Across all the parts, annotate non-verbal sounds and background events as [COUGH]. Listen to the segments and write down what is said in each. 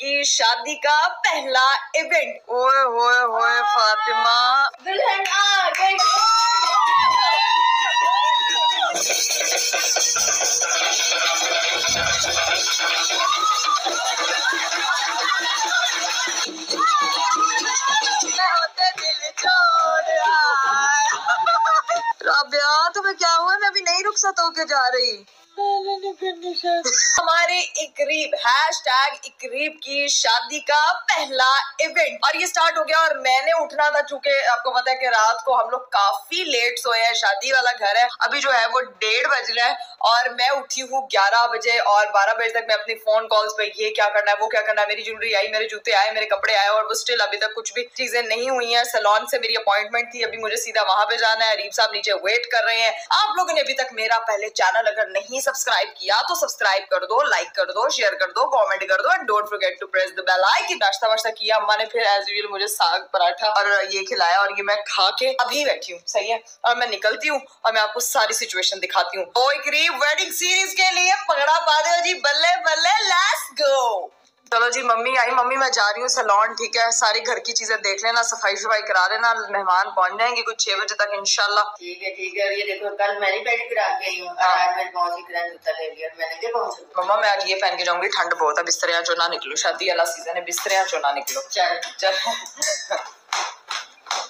की शादी का पहला इवेंट ओए होए होए फातिमा। दुल्हन आ गई। राबिया तुम्हें क्या हुआ? मैं अभी नहीं रुखसत होके जा रही। हमारे इकरीब हैश टैग इकरीब की शादी का पहला इवेंट और ये स्टार्ट हो गया और मैंने उठना था चूँकि आपको पता है कि रात को हम लोग काफ़ी लेट सोए हैं, शादी वाला घर है। अभी जो है वो डेढ़ बज रहा है और मैं उठी हूँ ग्यारह बजे और बारह बजे तक मैं अपनी फ़ोन कॉल्स पे, ये क्या करना है, वो क्या करना है, मेरी ज्वेलरी आई, मेरे जूते आए, मेरे कपड़े आए और वो स्टिल अभी तक कुछ भी चीज़ें नहीं हुई है। सलोन से मेरी अपॉइंटमेंट थी, अभी मुझे सीधा वहाँ पे जाना है, अरीब साहब नीचे वेट कर रहे हैं। आप लोगों ने अभी तक मेरा पहले चैनल अगर नहीं सब्सक्राइब किया तो सब्सक्राइब कर दो लाइक कर दो शेयर कर दो कमेंट कर दो and don't forget to press the bell icon नाश्ता वाश्ता किया। अम्मा ने फिर एज यूजुअल मुझे साग पराठा और ये खिलाया और ये मैं खा के अभी बैठी हूँ, सही है? और मैं निकलती हूँ और मैं आपको सारी सिचुएशन दिखाती हूँ। तो वेडिंग सीरीज़ के लिए पकड़ा पा दो जी, बल्ले बल्ले लेट्स गो चलो जी मम्मी आई। मम्मी मैं जा रही हूँ सलोन ठीक है? सारी घर की चीज़ें देख लेना सफ़ाई सफ़ाई करा लेना मेहमान पहुँच जाएँगे कुछ छह बजे तक इनशाला ठीक है ठीक है। और ये देखो कल मैंने पैडी करा के आई हूँ। और हाँ। आज मेरी मौसी जूता ले लिया मैंने क्या पहुँचा मम्मा मैं आज ये पहन के जाऊँगी ठंड बहुत है बिस्तरिया चो ना निकलो शादी वाला सीज़न है बिस्तरिया चो ना निकलो। चल। चल। [LAUGHS]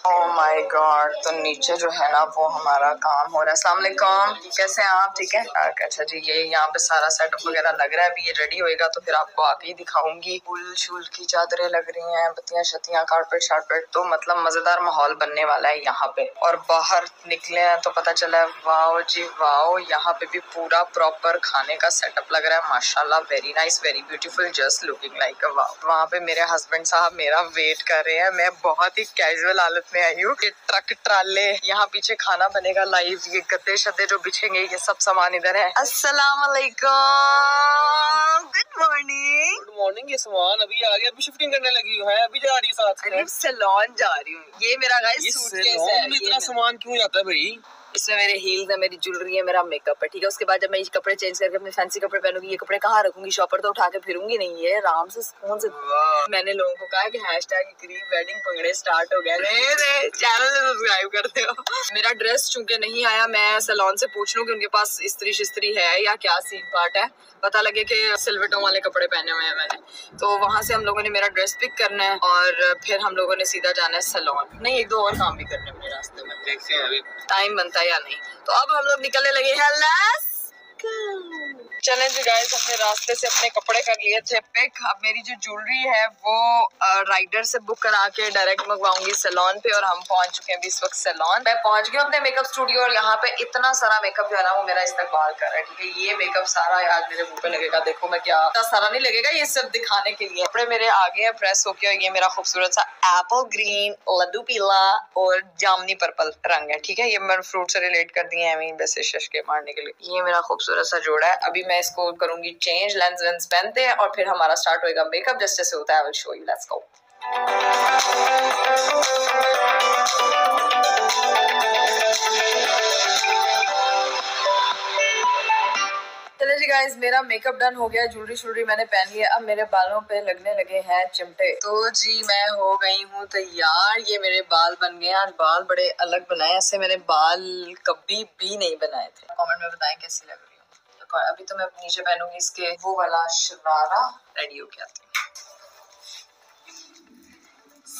ओ माय गॉड तो नीचे जो है ना वो हमारा काम हो रहा है। वालेकुम, कैसे हैं आप? ठीक है? अच्छा जी, ये यहाँ पे सारा सेटअप वगैरह लग रहा है। अभी ये रेडी होएगा तो फिर आपको आके ही दिखाऊँगी। फूल शूल की चादरें लग रही हैं, बत्तियाँ शतियाँ कारपेट शार्पेट तो मतलब मज़ेदार माहौल बनने वाला है यहाँ पे। और बाहर निकले हैं तो पता चला है, वाओ जी, वाओ, यहाँ पे भी पूरा प्रॉपर खाने का सेटअप लग रहा है। माशाल्लाह very nice very beautiful just looking like wow वहाँ पे मेरे हस्बैंड साहब मेरा वेट कर रहे हैं। मैं बहुत ही कैजुअल हालत में आई हूँ। ट्रक ट्राले यहाँ पीछे खाना बनेगा लाइव ये गद्दे शद्दे जो बिछेंगे ये सब सामान इधर है। अस्सलाम गुड मॉर्निंग गुड मॉर्निंग ये सामान अभी आ गया अभी शिफ्टिंग करने लगी है अभी जा रही है साथ में। सलोन जा रही हूँ। ये मेरा गाइस इस सूटकेस है इतना सामान क्यों जाता है भाई? इसमें मेरे हील्स है मेरी ज्वेलरी है मेरा मेकअप है ठीक है? उसके बाद जब मैं ये कपड़े चेंज करके अपने फैंसी कपड़े पहनूँगी ये कपड़े कहाँ रखूँगी? शॉपर तो उठा के फिरूँगी नहीं ये आराम से सुकून से मैंने लोगों को कहा कि हैश टैग करीब वेडिंग पंगड़े स्टार्ट हो गए। मेरे चैनल से सब्सक्राइब करते हो। मेरा ड्रेस चूँकि नहीं आया मैं सलोन से पूछ लूँ की उनके पास स्त्री शिस्त्री है या क्या सीन पार्ट है? पता लगे कि सिल्वेटों वाले कपड़े पहने हुए हैं मैंने। तो वहाँ से हम लोगों ने मेरा ड्रेस पिक करना है और फिर हम लोगों ने सीधा जाना है सलोन नहीं एक दो और काम भी करने हैं मेरे रास्ते में। देखते हैं अभी। टाइम बनता है। या नहीं तो अब हम लोग निकलने लगे हैं। चलें जी गाइस हमने रास्ते से अपने कपड़े कर लिए थे पिक अब मेरी जो ज्वेलरी है वो राइडर से बुक करा के डायरेक्ट मंगवाऊँगी सैलून पे और हम पहुँच चुके हैं अभी इस वक्त सैलून मैं पहुँच गई अपने मेकअप स्टूडियो और यहाँ पे इतना सारा मेकअप जो है ना वो मेरा इस्तेमाल कर रहा है, ठीक है? ये मेकअप सारा आज मेरे मुँह पे लगेगा, देखो मैं क्या इतना सारा नहीं लगेगा ये सब दिखाने के लिए। कपड़े मेरे आगे है प्रेस होके और ये मेरा खूबसूरत सा एप्पल ग्रीन लड्डू पीला और जामनी पर्पल रंग है, ठीक है? ये मैंने फ्रूट से रिलेट कर दिए हैं वैसे शशके मारने के लिए। ये मेरा खूबसूरत सा जोड़ा है। अभी मैं इसको करूँगी चेंज लेंस वेंस पहनते हैं और फिर हमारा स्टार्ट होएगा मेकअप जस्ट जैसे होता है I will show you let's go चले जी गाइस मेरा मेकअप डन हो गया ज्वेलरी शुलरी मैंने पहन लिया अब मेरे बालों पे लगने लगे हैं चिमटे। तो जी मैं हो गई हूँ तैयार। ये मेरे बाल बन गए हैं। बाल बड़े अलग बनाए ऐसे मैंने बाल कभी भी नहीं बनाए थे। कमेंट में बताएँ कैसी लग। रही हूँ अभी तो मैं नीचे पहनूँगी इसके वो वाला शरारा रेडी हो गया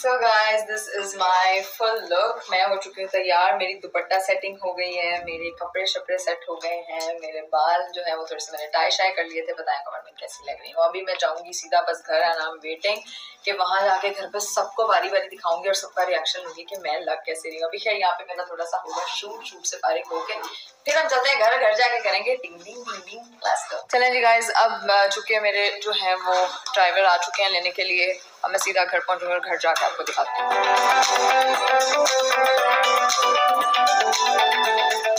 so guys this is my full look मैं हो चुकी हूँ तैयार। मेरी दुपट्टा सेटिंग हो गई है, मेरे कपड़े शपड़े सेट हो गए हैं, मेरे बाल जो है वो थोड़े से मैंने टाई शाई कर लिए थे, बताएँ कमेंट में कैसी लग रही हूँ। अभी मैं जाऊँगी सीधा बस घर एंड आई वेटिंग कि वहाँ जाके घर पर सबको बारी बारी दिखाऊँगी और सबका रिएक्शन लूँगी कि मैं लग कैसे रही हूँ। अभी खैर यहाँ पे मेरा थोड़ा सा होगा शूट शूट से फारिग होके। फिर हम चलते हैं घर घर जाके करेंगे टिंग जी गाइस अब चुके मेरे जो है वो ड्राइवर आ चुके हैं लेने के लिए। अब मैं सीधा घर पहुंचूँगी और घर जाकर आपको दिखाती हूँ।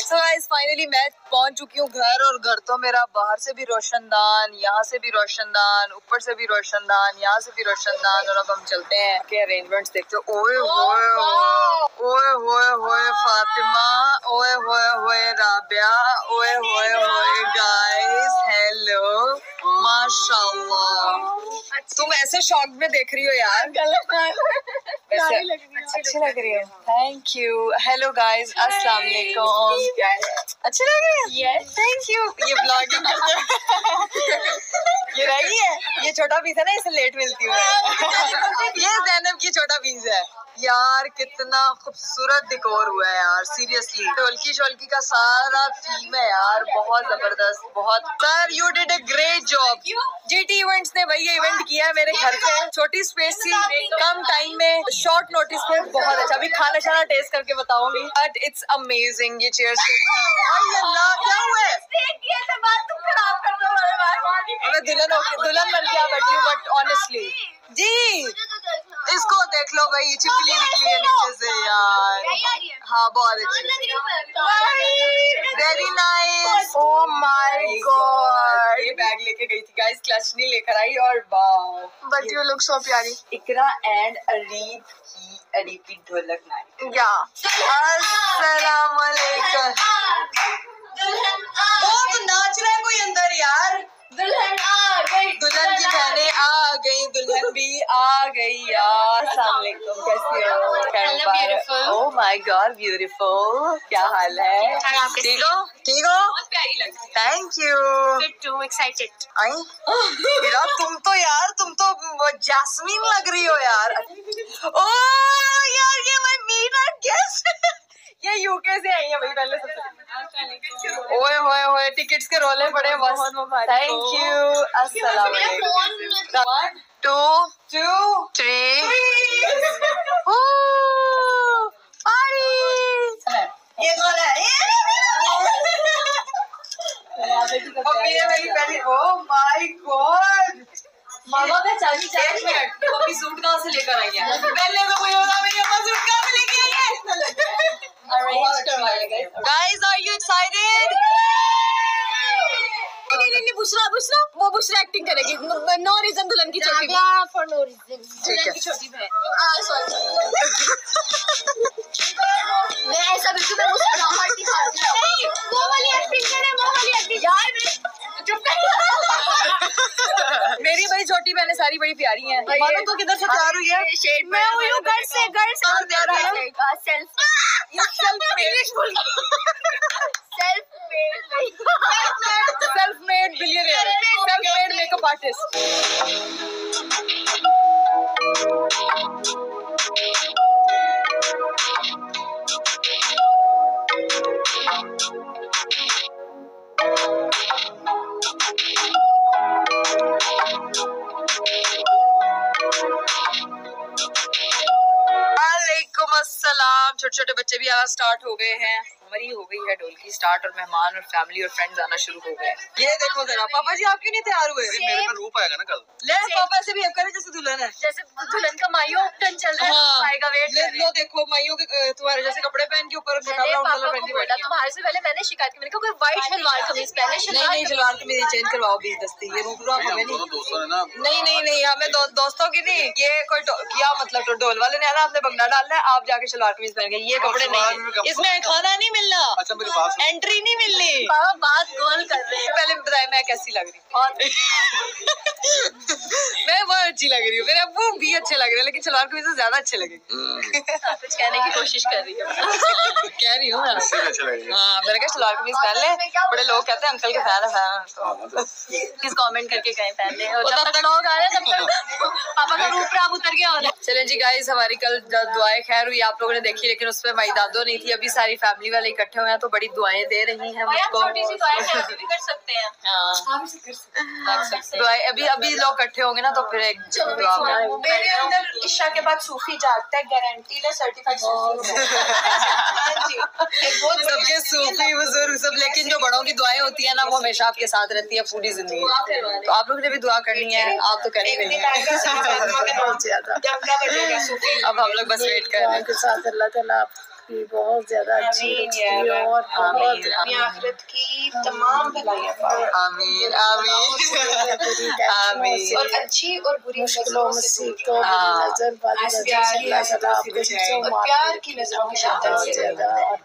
सो गाइस फाइनली मैं पहुँच चुकी हूँ घर और घर तो मेरा बाहर से भी रोशनदान यहाँ से भी रोशनदान ऊपर से भी रोशनदान यहाँ से भी रोशनदान और अब हम चलते हैं। के अरेंजमेंट्स देखते हो? ओए ओए ओए होए होए फातिमा ओए होए होए राबिया ओए होए होए गाइस हेलो माशाल्लाह। तुम ऐसे शौक में देख रही हो यार। वैसे अच्छी लग रही है। थैंक यू हेलो गाइस अस्सलाम वालेकुम अच्छी लग रही है? थैंक यू ये ब्लॉगिंग [LAUGHS] ये रह गई है? ये छोटा पीस है ना इसे लेट मिलती हूँ। [LAUGHS] ये जैनब की छोटा पीस है। यार कितना खूबसूरत डिकोर हुआ है यार सीरियसली ढोलकी शोलकी का सारा थीम है यार बहुत ज़बरदस्त बहुत। Sir you did a great job GT Events ने भाई ये इवेंट किया है मेरे घर पे। छोटी स्पेस थी। कम टाइम में शॉर्ट नोटिस पे बहुत अच्छा। अभी खाना शाना टेस्ट करके बताऊँगी बट इट्स अमेजिंग ये चेयर से क्या हुआ है दुल्हन दुल्हन बन के बैठी हूँ बट ऑनेस्टली जी। इसको देख लो भाई चिपली निकली है नीचे से यार। हाँ। बहुत अच्छी। Very nice oh my god ये बैग लेके गई थी गाइस क्लच नहीं लेकर आई और wow but you look so प्यारी। इकरा एंड अरीब की अरीब की ढोलक नाइट या अस्सलाम वालेकुम बहुत नाच रहा है कोई अंदर यार। दुल्हन आ गई दुल्हन की बहनें आ गई दुल्हन भी आ गई यार। अस्सलाम कैसी हो? ओह माय गॉड ब्यूटीफुल क्या हाल है? ठीक हो? ठीक हो? प्यारी लग रही थैंक यू टू एक्साइटेड आई? तुम तो यार तुम तो जैस्मीन लग रही हो यार। ओ यार ये मैं मीना गेस्ट ये यूके से आई है भाई पहले सबसे। ओए होए होए टिकट्स के रोले बड़े मस्त थैंक यू अस्सलाम वालेकुम टू टू थ्री ये कौन है? मम्मी ने मेरी पहली। ओ माय गॉड मामा का मम्मी सूट कहाँ से लेकर आई है? पहले तो मुझे बता मेरी अम्मा सूट कहाँ से लेके आई है? गाइस आर यू एक्साइटेड नहीं नहीं नहीं बुशरा बुशरा वो बुशरा एक्टिंग करेगी। नो रीजन दुल्हन की छोटी फॉर नो रीजन है छोटी बहन। [LAUGHS] मैं ऐसा बिल्कुल मैं मुस्कुराहट दिखाती हूँ नहीं वो वाली एक्टिंग करे वो वाली एक्टिंग यार मैं चुप कर। मेरी बड़ी छोटी बहनें सारी बड़ी प्यारी हैं। मानो तो किधर से तैयार हुई है? शेड मैं हुई हूँ घर से घर से तैयार हुई है? Self self made self made billionaire self made makeup artist अस्सलाम छोटे छोटे बच्चे भी आज स्टार्ट हो गए हैं। हमारी हो गई है ढोल की स्टार्ट और मेहमान और फैमिली और फ्रेंड्स आना शुरू हो गए। ये देखो जरा पापा जी आप क्यों नहीं तैयार हुए? मेरे पे रूप आएगा ना कल। ले पापा ऐसे भी करे जैसे दुल्हन है। जैसे दुल्हन का माइयो टन चल रहा है हाँ, आएगा वेट ले लो देखो माइयों के तुम्हारे जैसे कपड़े पहन के ऊपर ब्राउन कलर पहन के बोला तुम्हारे से पहले मैंने शिकायत की मैंने कहा कोई व्हाइट शलवार कमीज पहने नहीं सलवार कमीज चेंज करवाओ बीस दस्ती ये रूप हमें नहीं। दोस्तों नहीं नहीं नहीं हमें दोस्तों की नहीं ये कोई क्या मतलब तो ढोल वाले ने आना आपने बंगला डालना है आप जाके शलवार कमीज पहन के ये कपड़े नहीं इसमें खाना नहीं मिलना। अच्छा मेरी बात एंट्री नहीं मिलनी। बात गोल कर रहे हैं। पहले बताए मैं कैसी लग रही हूँ? बहुत [LAUGHS] अच्छी लग रही हूँ। मेरे अब्बू भी अच्छे लग रहे हैं लेकिन सलवार कमीज से ज़्यादा अच्छे लगेंगे कुछ कहने की कोशिश कर रही है। [LAUGHS] कह रही हूँ हाँ। मैंने कहा सलवार कमीज पहन ले। बड़े लोग कहते हैं अंकल के फ़ैन है फ़ैन तो। किस कमेंट करके कहीं पहन ले? और जब तक लोग आ रहे हैं तब तक पापा का रूप राम उतर गया चलें जी गाइस हमारी कल दुआएँ खैर हुई आप लोगों ने देखी लेकिन उसमें माई दादो नहीं थी अभी सारी फैमिली वाले इकट्ठे हुए हैं तो बड़ी दुआएँ दे रही हैं मुझको। छोटी सी तो है भी कर सकते हैं। हाँ। कर सकते हैं। दुआएँ अभी अभी लोग इकट्ठे होंगे ना तो फिर एक मेरे अंदर ईशा के बाद सूफी जागता है गारंटी है सर्टिफाइड सूफी [LAUGHS] हाँ। बहुत बड़ी सबके सूफी बुज़ुर्ग सब लेकिन जो बड़ों की दुआएँ होती है ना वो हमेशा आपके साथ रहती है पूरी ज़िंदगी। तो आप लोग ने भी दुआ करनी है आप तो कर ही एक रही दिन हैं। आएगा सूफी फातिमा का नाम जमका बजेगा सूफी। अब हम लोग बस वेट कर रहे हैं। आपकी बहुत ज़्यादा अच्छी और बहुत अपनी आखिरत की तमाम भलाइयाँ आमीन आमीन। [LAUGHS] आमीन। और अच्छी और बुरी मुश्किलों नज़रों से मुसीबतों हाँ। नज़र प्यार की नज़रों ताला से आपको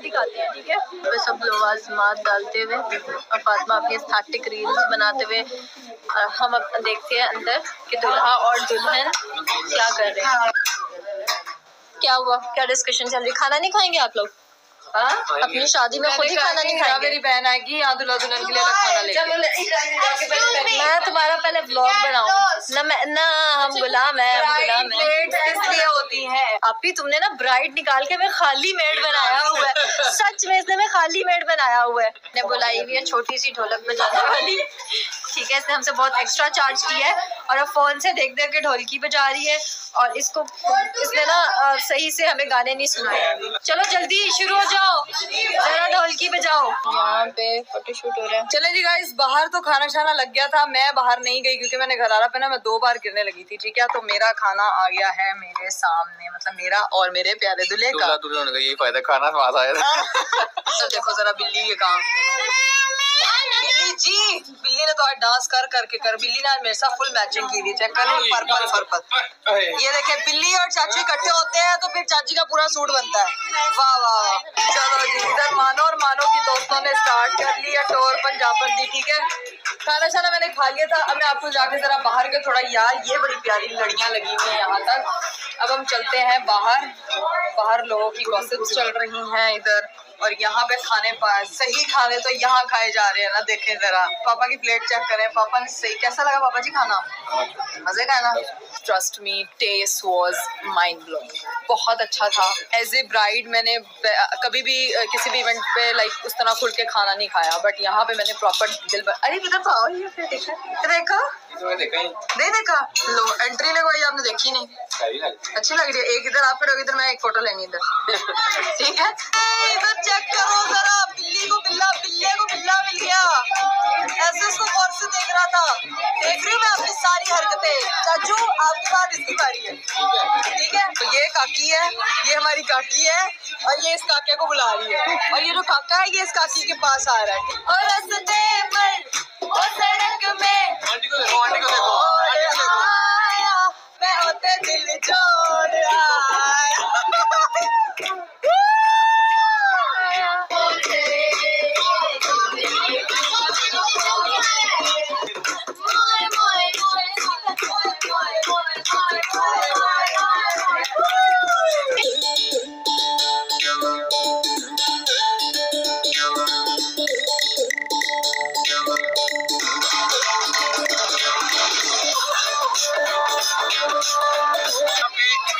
दिखाते हैं, ठीक है? सब लोग आजमात डालते हुए और फातिमा अपनी स्टैटिक रील्स बनाते हुए हम अब देखते हैं अंदर कि दुल्हा और दुल्हन क्या कर रहे हैं। क्या हुआ? क्या डिस्कशन चल रही खाना नहीं खाएँगे आप लोग? अपनी शादी में खुद ही खाना नहीं खाएँगे। मेरी बहन आएगी यहाँ दूल्हा दुल्हन के लिए अलग खाना लेके। मैं तुम्हारा पहले ब्लॉग बनाऊँ। ना मैं ना हम गुलाम है हम गुलाम है। इसलिए होती है। अभी तुमने ना ब्राइड निकाल के मैं खाली मेड बनाया हुआ है। [LAUGHS] सच में इसने मैं खाली मेड बनाया हुआ है। ने बुलाई हुई है छोटी सी ढोलक बजाने वाली। ठीक है इसने हमसे बहुत एक्स्ट्रा चार्ज किया है। और अब फ़ोन से देख देख के ढोलकी बजा रही है। और इसको इसने ना सही से हमें गाने नहीं सुनाए। चलो जल्दी शुरू हो जाओ जरा ढोलकी बजाओ। यहाँ पे फोटोशूट हो रहा है। चले जी गाइस बाहर तो खाना शाना लग गया था। मैं बाहर नहीं गई क्योंकि मैंने घरारा पे ना मैं दो बार गिरने लगी थी ठीक है? तो मेरा खाना आ गया है मेरे सामने मतलब मेरा और मेरे प्यारे दुल्हे का। दुल्हन का यही फ़ायदा खाना आया था। [LAUGHS] तो देखो जरा बिल्ली के काम। जी बिल्ली ने तो आज डांस कर करके कर बिल्ली ने आज मेरे साथ फुल मैचिंग की थी चेक करो पर्पल पर्पल। ये देखे बिल्ली और चाची इकट्ठे होते हैं तो फिर चाची का पूरा सूट बनता है। वाह वाह वाह। चलो जी इधर मानो और मानो की दोस्तों ने स्टार्ट कर लिया टोर पंजाबन दी ठीक है? खाना शाना मैंने खा लिया था अब मैं आपको जाके जरा बाहर के थोड़ा यार ये बड़ी प्यारी लड़कियाँ लगी हुई हैं यहाँ तक। अब हम चलते हैं बाहर। बाहर लोगों की गॉसिप्स चल रही हैं इधर। और यहाँ पे खाने पाए सही खाने तो यहाँ खाए जा रहे हैं ना देखें जरा। पापा की प्लेट चेक करें पापा ने सही कैसा लगा पापा जी खाना? मज़े का है ना? Trust me taste was mind blowing बहुत अच्छा था। एज ए ब्राइड मैंने कभी भी किसी भी इवेंट पे लाइक उस तरह खुल के खाना नहीं खाया। बट यहाँ पे मैंने प्रॉपर दिल भर अरे इधर तो आओ ये देखा। देखा? तो मैं देखा ही नहीं। देखा? लो एंट्री लगवाई आपने देखी नहीं? अच्छी लग रही है। एक इधर आप खड़े इधर मैं एक फ़ोटो लेनी इधर। [LAUGHS] ठीक है? चेक करो जरा, बिल्ली को बिल्ला, बिल्ले को बिल्ला मिल गया। ऐसे उसको गौर से देख रहा था? देख रही हूँ मैं अपनी सारी हरकतें। चाचू, आपके बाद इसकी बारी है। ठीक है? तो ये काकी है, ये हमारी काकी है, और ये इस काके को बुला रही है। और ये जो काका है, ये इस काकी के पास आ रहा है। और रस्ते पर, और सड़क में। आंटी को देखो, आंटी को देखो।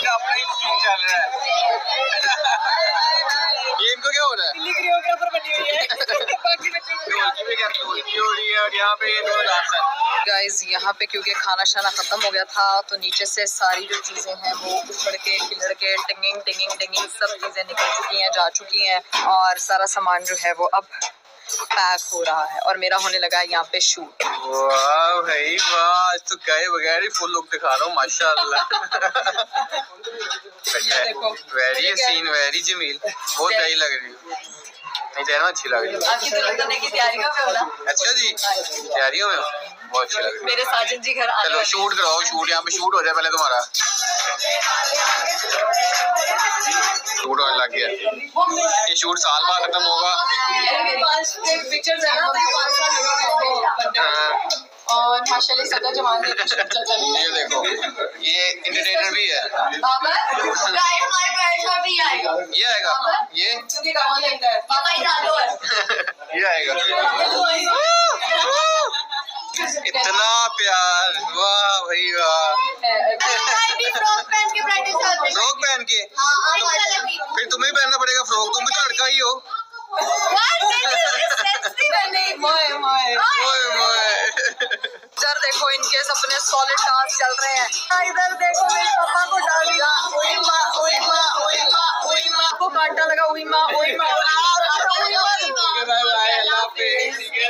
इनका अपना ही सीन चल रहा है। [LAUGHS] ये इनको क्या हो रहा है? कोरियोग्राफर बनी हुई है। [LAUGHS] बाकी यहाँ पे गाइज़ यहाँ क्योंकि खाना शाना खत्म हो गया था तो नीचे से सारी जो चीज़ें हैं वो उछड़ के खिलड़ के टिंगिंग टिंगिंग टिंगिंग सब चीज़ें निकल चुकी हैं जा चुकी हैं और सारा सामान जो है वो अब पैक हो रहा है और मेरा होने लगा है यहाँ पे शूट वाह भाई वाह आज तो कहे बगैर ही फुल लुक दिखा रहा हूँ माशाल्लाह। वेरी सीन वेरी जमील बहुत सही लग रही है। नहीं तो अच्छी लग रही है। आपकी दुल्हन करने की तैयारी का होला अच्छा जी तैयारियों में बहुत अच्छी लग रही है। मेरे साजन जी घर आने चलो शूट कराओ शूट यहाँ पे शूट हो जाए पहले तुम्हारा। शूट होने लग गया। ये शूट साल बाद खत्म होगा। है। और माशाल्लाह सदा जवान देखो चल चल ये देखो ये इंटरटेनर भी है। ये आएगा। ये? [LAUGHS] ये आएगा। इतना प्यार वाह भाई वाह। फ्रॉक पहन के? हाँ फिर तुम्हें पहनना पड़ेगा फ्रॉक तुम भी तो लड़का ही हो। इधर देखो इनके सपने सॉलिड डांस चल रहे हैं। इधर देखो मेरे पापा को डाल दिया। ओई माँ ओई माँ ओई माँ ओई माँ। को कांटा लगा ओई माँ ओई माँ। ओई माँ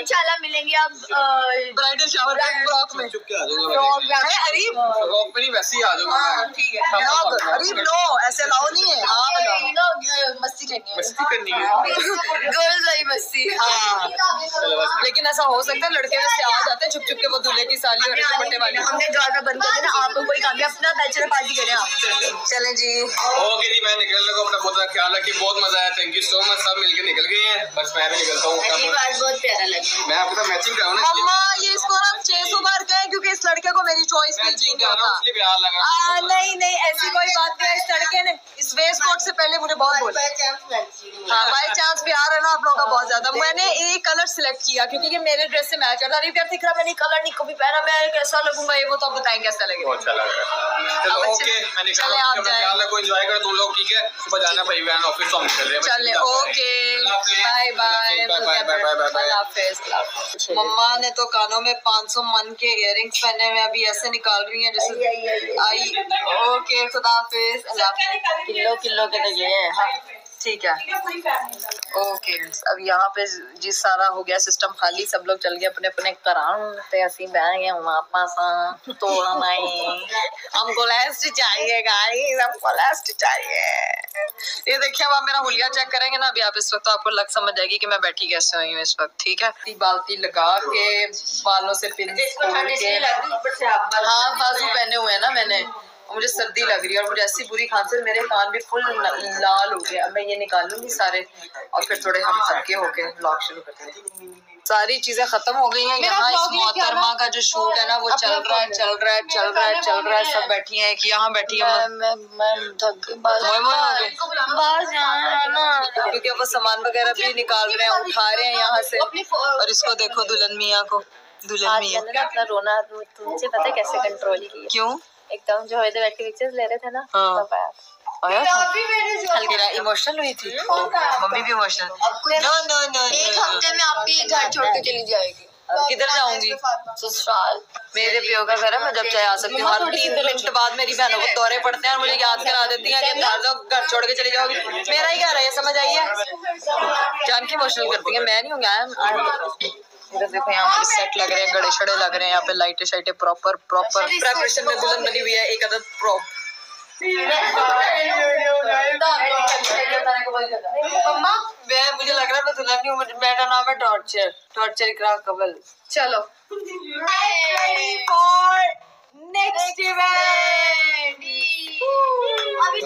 इंशाल्लाह मिलेंगे अब ब्राइडल शावर के फ्रॉक में। चुप के आ जाऊँगा अरे अरीब फ्रॉक पे नहीं वैसे ही आ जाऊँगा हाँ मैं। ठीक है। लो अरीब लो ऐसे लाओ नहीं है। आप लाओ you know, मस्ती करनी है। मस्ती करनी है। गर्ल्स वाली मस्ती। हाँ। बस लेकिन ऐसा हो सकता है लड़के में से आ जाते हैं छुप छुप के वो दूल्हे की साली और दुपट्टे वाली। हमने दरवाज़ा बंद कर दिया आप कोई काम नहीं अपना बैचलर पार्टी करें आप। चले जी। ओके जी मैं निकलने को अपना बहुत ख्याल रखिए बहुत मज़ा आया थैंक यू सो मच सब मिलके निकल गए हैं। बस मैं भी निकलता हूँ ये बहुत प्यारा लगा। मैं आपके साथ मैचिंग कराऊँ ना मम्मा ये इसको ना छह सौ बार कहें क्योंकि इस लड़के को मेरी चॉइस मैचिंग जीन प्यार लगा आ, नहीं नहीं ऐसी कोई बात नहीं इस लड़के ने इस वेस्ट कोट से पहले मुझे बहुत बोला। हाँ बाई चांस भी आ रहा है ना आप लोगों का बहुत ज़्यादा। मैंने एक कलर सिलेक्ट किया क्योंकि ये मेरे ड्रेस से मैच करता अरे यार दिख रहा मैंने कलर नहीं कभी पहना मैं कैसा लगूँगा ये? वो तो आप बताएँ कैसा लगेगा। अच्छा लग रहा है। ओके चले- चले आप जाएँ। एंजॉय करो तुम लोग ठीक है? सुबह जाना भाई ऑफ़िस तो हम निकल रहे हैं चले okay bye bye bye bye bye bye bye मम्मा ने तो कानों में 500 मन के इयररिंग्स पहने हुए अभी ऐसे निकाल रही हैं जैसे आई ओके खुदा हाफिज। किलो किलो के तो ये है हाँ। ठीक है। ओके अब यहाँ पे जी सारा हो गया सिस्टम खाली सब लोग चल गए अपने अपने घर पे असि बह गए सा तोड़ा नहीं। हमको लास्ट चाहिए गाइस हमको लास्ट चाहिए। ये देखिए अब आप मेरा हुलिया चेक करेंगे ना अभी आप इस वक्त तो आपको लग समझ आएगी कि मैं बैठी कैसे हुई हूँ इस वक्त ठीक है? बाल्टी लगा के बालों से पिन हाँ बाजू पहने हुए हैं ना मैंने। और मुझे सर्दी लग रही है और मुझे ऐसी बुरी खांसी है, मेरे कान भी फुल लाल हो गया मैं ये निकालूँगी सारे और फिर थोड़े हम हल्के होके ब्लॉग शुरू करते हैं। सारी चीज़ें खत्म हो गई हैं। यहाँ इस मोहतरमा का जो शूट है ना वो चल रहा है चल रहा है चल रहा है चल रहा है सब बैठी हैं एक यहाँ बैठी है क्योंकि वो सामान वगैरह भी निकाल रहे हैं उठा रहे हैं यहाँ से। और इसको देखो दुल्हन मियाँ को। दुल्हन मियाँ। अपना रोना तुमसे पता है कैसे कंट्रोल किया। क्यों? एकदम जो के पिक्चर्स ले रहे थे ना हाँ। हल्की इमोशनल हुई थी। मम्मी भी इमोशनल नो नो नो एक हफ़्ते में आप भी घर छोड़ के चली जाएगी। किधर जाऊँगी? ससुराल। मेरे पियो का घर है मैं जब चाहे आ सकती हूँ। हर तीन मिनट बाद मेरी बहनों को दौरे पड़ते हैं और मुझे याद करा देती है कि घर छोड़ के चली जाओगी। मेरा ही घर है ये समझ आइए जान के इमोशनल करती है मैं नहीं हूँ इधर देखो यहाँ पे सेट लग रहे हैं गड़े शड़े लग रहे हैं यहाँ पे लाइटें शाइटें प्रॉपर प्रॉपर प्रेपरेशन में दुल्हन बनी हुई है एक अदर प्रॉप मम्मा मैं मुझे लग रहा है मैं दुल्हन की हूँ मेरा नाम है टॉर्चर टॉर्चर इकरा कबल चलो। नेक्स्ट इवेंट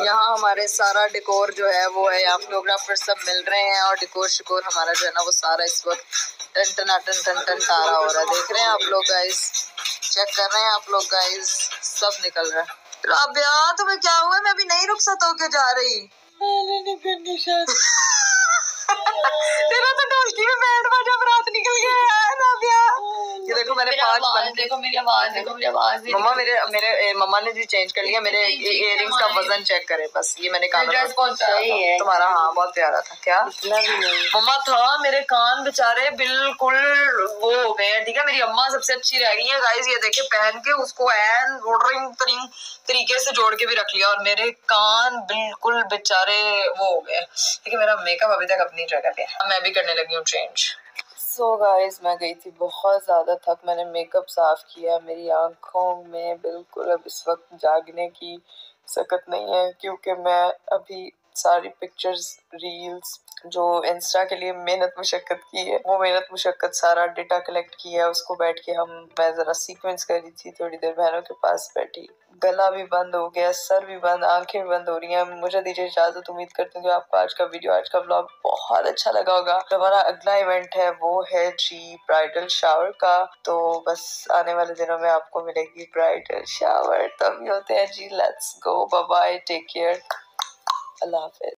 यहाँ हमारे सारा डेकोर जो है वो है यहाँ फोटोग्राफर सब मिल रहे हैं और डेकोर शिकोर हमारा जो है ना वो सारा इस वक्त टन टन टन टन टन तारा हो रहा है। देख रहे हैं आप लोग गाइस चेक कर रहे हैं आप लोग गाइस सब निकल रहा है। राबिया तुम्हें क्या हुआ? मैं अभी नहीं रुखसत होके जा रही? [LAUGHS] तेरा तो ढोलकी में बैंड बजा रात निकल गया है राबिया देखो मैंने पाँच बंद देखो मेरी आवाज़ देखो मेरी आवाज़ मम्मा मेरे मेरे मम्मा ने जी चेंज कर लिया मेरे इयरिंग्स का वज़न चेक करे बस ये मैंने कहा ड्रेस बहुत तुम्हारा हाँ बहुत प्यारा था। क्या? मम्मा था मेरे कान बेचारे बिल्कुल वो हो गए ठीक है? मेरी अम्मा सबसे अच्छी रह गई है गाइस ये देखे पहन के उसको एन रोडरिंग तरीन तरीके से जोड़ के भी रख लिया और मेरे कान बिल्कुल बेचारे वो हो गए ठीक है मेरा मेकअप अभी तक अपनी जगह पे है। मैं भी करने लगी हूँ चेंज सो गाइस, मैं गई थी बहुत ज़्यादा थक, मैंने मेकअप साफ़ किया, मेरी आँखों में बिल्कुल अब इस वक्त जागने की सकत नहीं है, क्योंकि मैं अभी सारी पिक्चर्स रील्स जो इंस्टा के लिए मेहनत मुशक्क़त की है, वो मेहनत मुशक्क़त सारा डेटा कलेक्ट किया है, उसको बैठ के हम, मैं ज़रा सीक्वेंस कर रही थी, थोड़ी देर बहनों के पास बैठी। गला भी बंद हो गया, सर भी बंद, आँखें भी बंद हो रही हैं। मुझे दीजिए इजाज़त, उम्मीद करती हूँ कि आपको आज का वीडियो आज का ब्लॉग बहुत अच्छा लगा होगा। तो हमारा अगला इवेंट है, वो है जी ब्राइडल शावर का। तो बस आने वाले दिनों में आपको मिलेगी ब्राइडल शावर तभी होते हैं जी let's go bye take care Allah Hafiz